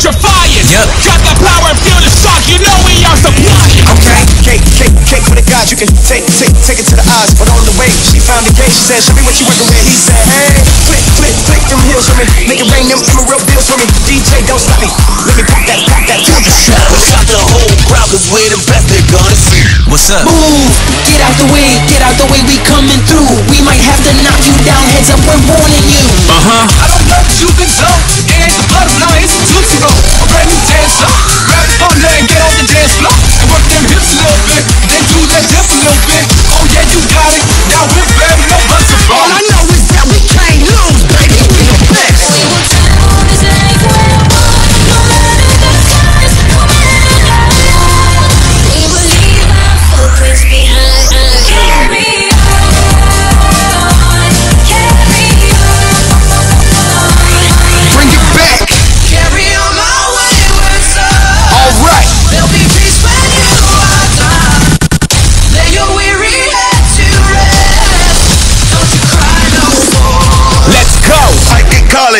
electrifying. Yep. Got the power and feel the shock, you know we are supplying. Okay, cake, cake, cake with a god, you can take, take, take it to the odds. But on the way, she found the gate. She said, Show me what you working with. He said, Hey, click, click, click them heels for me. Make it rain them emerald bills for me. DJ, don't stop me. Let me pop that, pop that, pop that. Shout the whole crowd, cause we're the best they're gonna see. What's up? Move, get out the way, get out the way, we coming through. We might have to knock you down, heads up, we're warning you. Uh huh.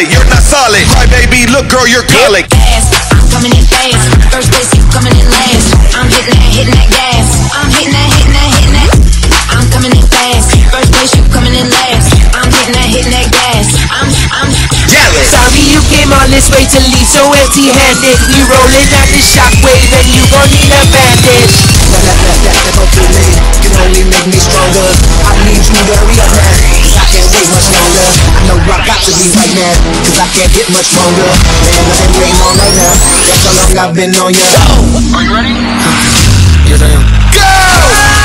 Can you're not solid. Cry baby, look girl, you're colic. fast. I'm coming in fast. First place, you coming in last. I'm hitting that, hitting that gas. I'm hitting that, hitting that, hitting that. I'm coming in fast. First place, you coming in last. I'm hitting that, hitting that gas. I'm, I'm. Jealous. Sorry you came all this way to leave so empty-handed. We rolling out the shockwave and you gon' need a bandage. I got to be right now. Cause I can't get much longer. Man, I've been waiting all night now. That's how long I've been on ya. Are you ready? Yes, I am. Go!